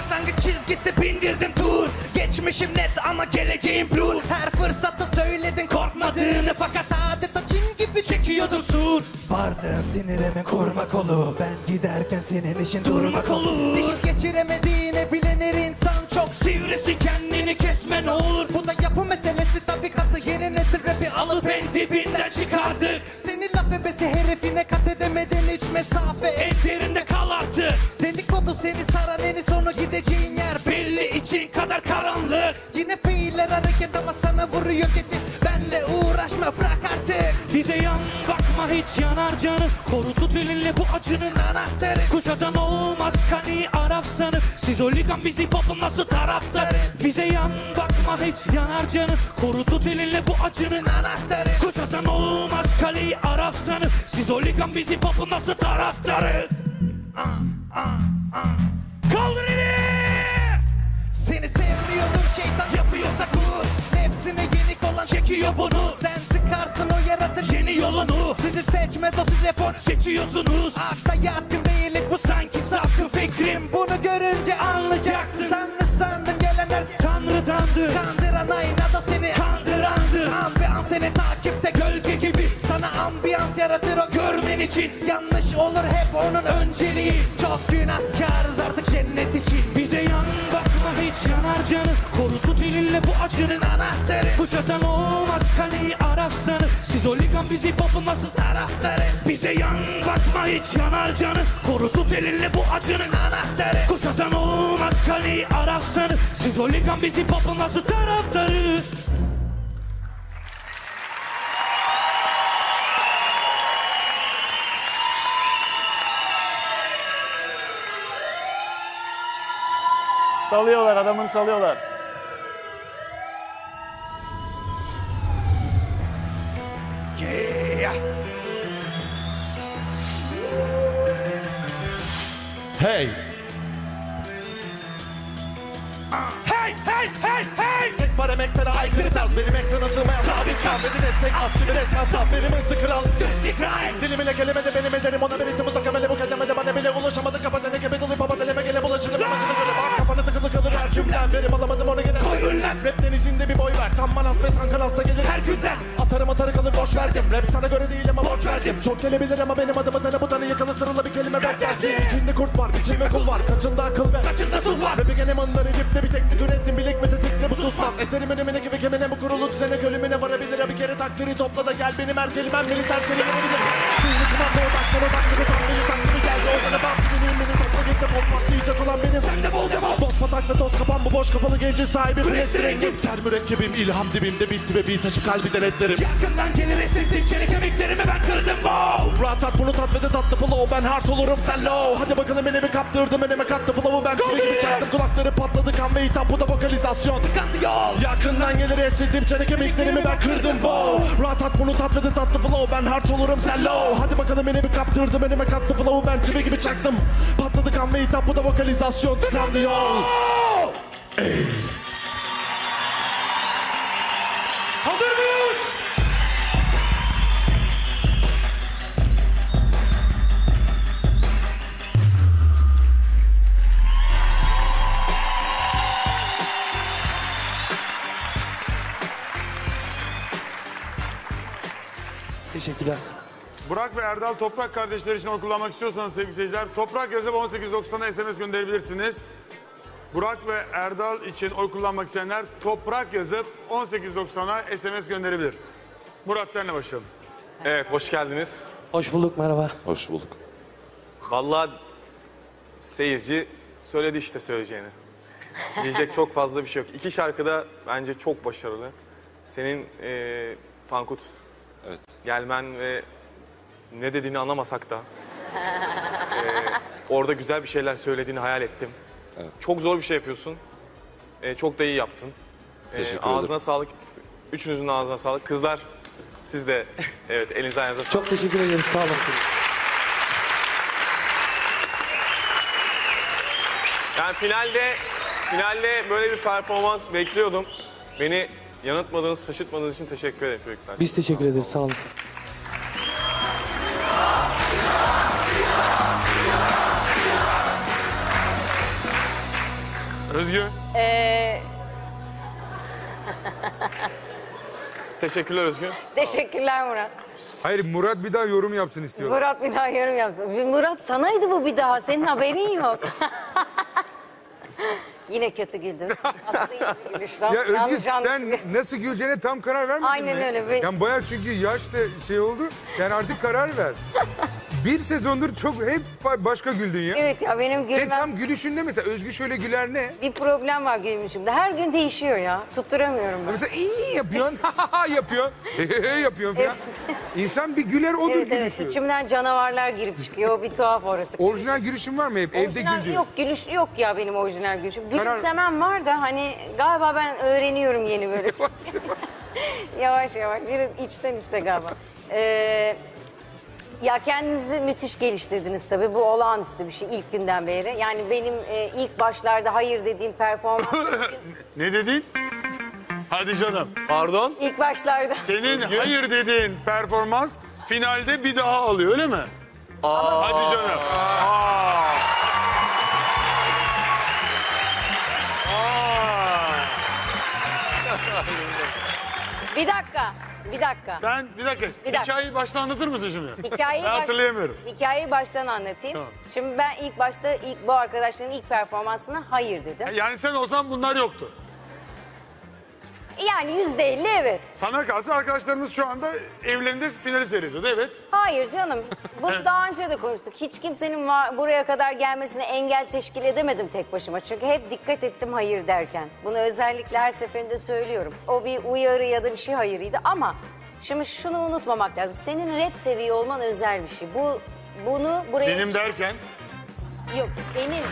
Başlangıç çizgisi bindirdim tur. Geçmişim net ama geleceğim blur Her fırsatta söyledin korkmadığını Fakat adeta cin gibi çekiyordum sur. Varlığın sinirimi kurma kolu Ben giderken senin işin durmak olur Diş geçiremediğini bilen her insan. Çok sivrisin kendini kesme ne olur. Bu da yapı meselesi. Tabi katı yeni nesil rapi alıp en dibinden çıkardık. Seni laf ebesi hiç yanar canım Koru tut elinle bu acının anahtarı. Kuşadan olmaz kani Arap sanıp Siz oligan bizi popun nasıl taraftarı? Bize yan bakma hiç yanar canım Koru tut elinle bu acının anahtarı. Kuşadan olmaz kali Arap sanıp Siz oligan bizi popun nasıl taraftarı? Ah, ah, ah. Kaldır eli! Seni sevmiyordur şeytan yapıyorsa kur Nefsine yenik olan çekiyor bunu. Sen sıkarsın o yaratır yeni yolunu Siz hep onu seçiyorsunuz? Akla yatkın değil hiç bu sanki sapkın fikrim. Bunu görünce anlayacaksın. Sanrı sandın gelen her şey Tanrıdandır. Kandıran aynada seni kandırandır. Ambiyans seni takipte gölge gibi. Sana ambiyans yaratır o görmen için. Yanlış olur hep onun önceliği. Çok günahkarız artık cennet için. Bize yan bakma hiç yanar canı. Koru tut elinle bu acının anahtarı. Kuşatan olmaz kaleyi Arap Siz oligan bizi popun nasıl taraftarı. Bize yan bakma hiç yanar canı. Koru tut elinle bu acının anahtarı. Kuşatan olmaz kaleyi Arap sanı Siz oligan bizi popun nasıl taraftarı. Salıyorlar adamını salıyorlar. Hey! Hey hey hey hey. Tek parametre aykırı tarz. Benim ekrana sığmayan sabit kahvedi destek Askımı resmen saf. Benim hızlı kral. Dilimi lekeleme de benim ederim. Ona beritim uzak emele bu kademede Bana bile ulaşamadı. Kapat ne kebe dolu baba deleme gele bulaşırım. Amacına her cümlem. Verim alamadım ona gene Koy lan. Rap denizinde bir boy ver Tam manas ve tankan hasta gelir Her günden Atarım atarı kalır boş verdim. Rap sana göre değil ama borç verdim. Çok gelebilir ama benim adımı tane bu tane yakalı sırrıla bir kelime ver. Dersin? İçinde kurt var biçim ve kul var. Kaçında akıl ver. Kaçın nasıl var? Rapi gene manlar edip de bir teknik ürettim. Bilek mi tetikle bu susmaz. Eserim önemine gibi kemine bu kurulu düzene Gölümüne varabilir. Bir kere takdiri topla da gel Benim her kelimem. Militer seni verebilir Kuyunu kumanda odaklı tam beni takdiri geldi. Orada bak benim gitti Bol patlayacak olan benim. Sen de bol defol Boz patak ve toz kapan bu boş kafalı gencin sahibi Fres Fres rengim. rengim Ter mürekkebim ilham dibimde bitti ve bir taşı kalbi denetlerim Yakından gelir esintim çelik kemiklerimi ben kırdım. Wow. Rahat at bunu tat ve de tatlı flow Ben hard olurum. Sen low. Hadi bakalım elimi kaptırdım elime kattı flow'u Ben. Çivi gibi çaktım kulakları patladı kan ve hitap bu da vokalizasyon. Tıkandı yol. Yakından gelir esnedim çene kemiklerimi ben kırdım. wow. Rahat at bunu tat ve de tatlı flow Ben hard olurum. Sen low. Hadi bakalım elimi kaptırdım elime kattı flow'u Ben. Çivi gibi çaktım. Patladı kan ve hitap bu da vokalizasyon Tıkandı Hazır mıyız? Teşekkürler. Burak ve Erdal Toprak kardeşleri için oy kullanmak istiyorsanız sevgili seyirciler Toprak yazıp 1890'a SMS gönderebilirsiniz. Burak ve Erdal için oy kullanmak isteyenler Toprak yazıp 1890'a SMS gönderebilir. Murat senle başlayalım. Evet, hoş geldiniz. Hoş bulduk merhaba. Hoş bulduk. Vallahi seyirci söyledi işte söyleyeceğini. Diyecek çok fazla bir şey yok. İki şarkı da bence çok başarılı. Senin eee Tankut Evet. gelmen ve ne dediğini anlamasak da eee, orada güzel bir şeyler söylediğini hayal ettim. Çok zor bir şey yapıyorsun. Eee, çok da iyi yaptın. Eee, Teşekkür Ağzına ederim. sağlık. Üçünüzün de ağzına sağlık. Kızlar siz de evet elinize ayağınıza sağlık. Çok teşekkür ederim sağ olun. Ben finalde finalde böyle bir performans bekliyordum. Beni yanıltmadığınız, şaşırtmadığınız için teşekkür ederim çocuklar. Biz teşekkür ederiz sağ olun. Özgü. Ee, Teşekkürler Özgün. teşekkürler Murat. Hayır Murat bir daha yorum yapsın istiyorum. Murat bir daha yorum yaptı. Murat sanaydı bu bir daha. Senin haberin yok. Yine kötü güldüm. İyi gülüş lan. Ya Özgür Yanlış sen anlaşılıyor. nasıl güleceğine tam karar vermedin Aynen mi? öyle. Ve- Yani bayağı çünkü yaş da şey oldu. Yani artık karar ver. bir sezondur çok hep başka güldün ya. Evet ya benim Sen gülmem tam gülüşünde mesela Özgü şöyle güler ne? bir problem var gülmüşümde. Her gün değişiyor ya. Tutturamıyorum ben. Mesela iyi yapıyorsun, ha yapıyorsun, he yapıyorsun falan. İnsan bir güler odur Evet evet gülüşü. içimden canavarlar girip çıkıyor. Bir tuhaf orası. Orijinal gülüşün var mı hep? Evde Orijinal güldüğün. yok gülüş yok ya benim orijinal gülüşüm. Karar- Gülümsemem var da hani galiba ben öğreniyorum yeni böyle. yavaş yavaş biraz içten içte galiba. Ee, ya kendinizi müthiş geliştirdiniz tabii. Bu olağanüstü bir şey ilk günden beri. Yani benim e, ilk başlarda hayır dediğim performans... Ne dedin? Hadi canım. Pardon. ilk başlarda... Senin hayır dediğin performans finalde bir daha alıyor öyle mi? Hadi canım. Aa. Aa. Bir dakika, bir dakika. Sen bir dakika. Bir dakika. Hikayeyi baştan anlatır mısın şimdi? Hikayeyi Ben baş- hatırlayamıyorum. Hikayeyi baştan anlatayım. Tamam. Şimdi ben ilk başta ilk bu arkadaşların ilk performansına hayır dedim. Yani sen olsan bunlar yoktu. Yani yüzde elli evet. Sana kalsa arkadaşlarımız şu anda evlerinde finali seyrediyordu evet. Hayır canım. Bunu daha önce de konuştuk. Hiç kimsenin va- buraya kadar gelmesine engel teşkil edemedim tek başıma. Çünkü hep dikkat ettim hayır derken. Bunu özellikle her seferinde söylüyorum. O bir uyarı ya da bir şey hayırıydı ama şimdi şunu unutmamak lazım. Senin rap seviye olman özel bir şey. Bu bunu buraya Benim derken yok senin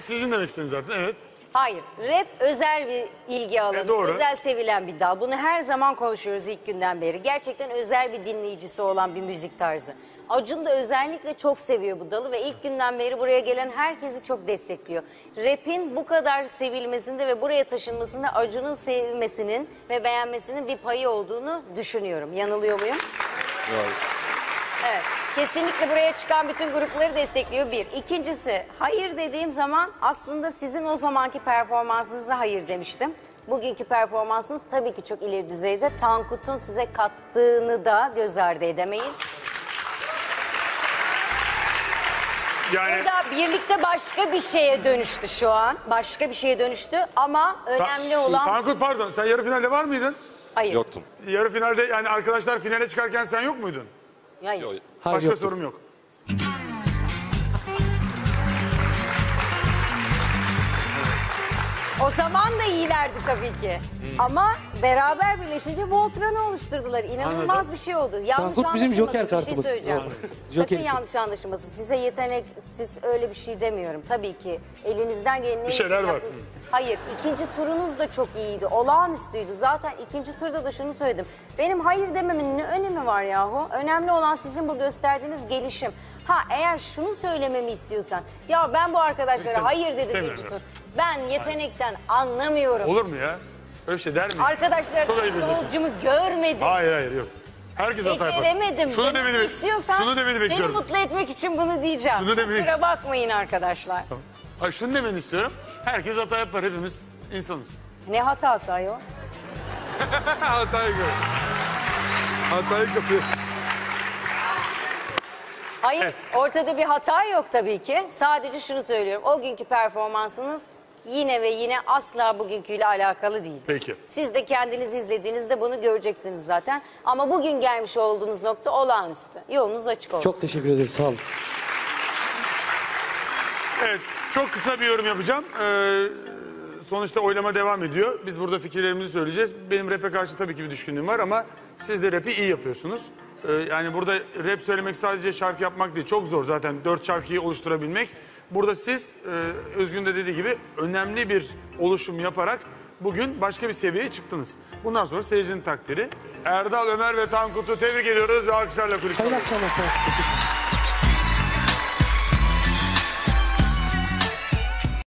sen sizin demek istedin zaten evet. Hayır, rap özel bir ilgi alanı, E, doğru. özel sevilen bir dal. Bunu her zaman konuşuyoruz ilk günden beri. Gerçekten özel bir dinleyicisi olan bir müzik tarzı. Acun da özellikle çok seviyor bu dalı ve ilk günden beri buraya gelen herkesi çok destekliyor. Rap'in bu kadar sevilmesinde ve buraya taşınmasında Acun'un sevmesinin ve beğenmesinin bir payı olduğunu düşünüyorum. Yanılıyor muyum? Evet. Kesinlikle buraya çıkan bütün grupları destekliyor bir. İkincisi hayır dediğim zaman aslında sizin o zamanki performansınıza hayır demiştim. Bugünkü performansınız tabii ki çok ileri düzeyde. Tankut'un size kattığını da göz ardı edemeyiz. Yani Burada birlikte başka bir şeye dönüştü şu an. Başka bir şeye dönüştü ama önemli olan... Tankut pardon sen yarı finalde var mıydın? Hayır. Yoktum. Yarı finalde yani arkadaşlar finale çıkarken sen yok muydun? Hayır. Başka sorum yok. O zaman da iyilerdi tabii ki. Ama beraber birleşince Voltran'ı oluşturdular. İnanılmaz Anladım. bir şey oldu. Yanlış Tankut bizim anlaşılmasın, joker bir şey kartımız. söyleyeceğim. Evet. Sakın için. yanlış anlaşılmasın. Size yetenek, siz öyle bir şey demiyorum. Tabii ki elinizden gelen en iyisini şeyler var. yaptınız. Hayır, ikinci turunuz da çok iyiydi. Olağanüstüydü. Zaten ikinci turda da şunu söyledim. Benim hayır dememin ne önemi var yahu? Önemli olan sizin bu gösterdiğiniz gelişim. Ha eğer şunu söylememi istiyorsan, ya ben bu arkadaşlara İstem- hayır dedim istemiyorum. ikinci tur. Ben yetenekten anlamıyorum. Olur mu ya? Öyle bir şey der mi? Arkadaşlar Çok ayıp ediyorsun. kıvılcımı görmedim. Hayır hayır yok. Herkes hata yapar. Beceremedim. Şunu Demek demeni, istiyorsan şunu demeni seni bekliyorum. mutlu etmek için bunu diyeceğim. Şunu demeni- Kusura bakmayın arkadaşlar. Hayır, şunu demeni istiyorum. Herkes hata yapar. Hepimiz insanız. Ne hatası ayol? Hatayı gör. Hatayı kapıyor. Hayır, ortada bir hata yok tabii ki. Sadece şunu söylüyorum. O günkü performansınız yine ve yine asla bugünküyle alakalı değil. Peki. Siz de kendiniz izlediğinizde bunu göreceksiniz zaten. Ama bugün gelmiş olduğunuz nokta olağanüstü. Yolunuz açık olsun. Çok teşekkür ederiz. Sağ olun. Evet, çok kısa bir yorum yapacağım. Ee, sonuçta oylama devam ediyor. Biz burada fikirlerimizi söyleyeceğiz. Benim rap'e karşı tabii ki bir düşkünlüğüm var ama siz de rap'i iyi yapıyorsunuz. Ee, yani burada rap söylemek sadece şarkı yapmak değil. Çok zor zaten dört şarkıyı oluşturabilmek. Burada siz, e, Özgün de dediği gibi önemli bir oluşum yaparak bugün başka bir seviyeye çıktınız. Bundan sonra seyircinin takdiri. Erdal, Ömer ve Tankut'u tebrik ediyoruz ve alkışlarla kulise Hayırlı akşamlar. Teşekkür.